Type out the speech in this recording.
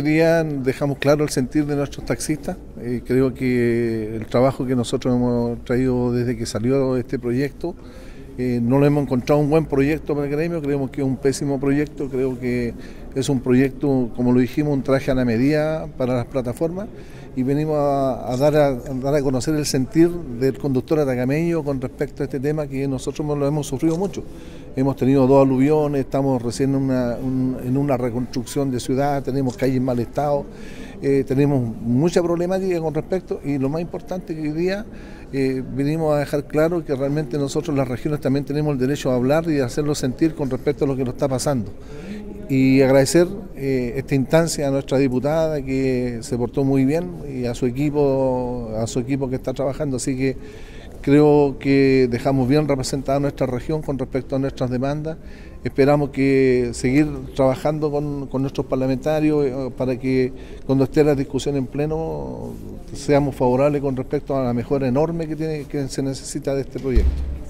Hoy día dejamos claro el sentir de nuestros taxistas. Creo que el trabajo que nosotros hemos traído desde que salió este proyecto, eh, no lo hemos encontrado un buen proyecto para el gremio, creemos que es un pésimo proyecto, creo que es un proyecto, como lo dijimos, un traje a la medida para las plataformas y venimos a, dar, a, dar a conocer el sentir del conductor atacameño con respecto a este tema que nosotros lo hemos sufrido mucho. Hemos tenido dos aluviones, estamos recién en una, reconstrucción de ciudad, tenemos calles en mal estado, eh, tenemos mucha problemática con respecto y lo más importante que hoy día eh, venimos a dejar claro que realmente nosotros las regiones también tenemos el derecho a hablar y hacerlo sentir con respecto a lo que nos está pasando y agradecer eh, esta instancia a nuestra diputada que se portó muy bien y a su equipo, a su equipo que está trabajando, así que creo que dejamos bien representada nuestra región con respecto a nuestras demandas. Esperamos que seguir trabajando con, nuestros parlamentarios eh, para que cuando esté la discusión en pleno seamos favorables con respecto a la mejora enorme que, tiene, que se necesita de este proyecto.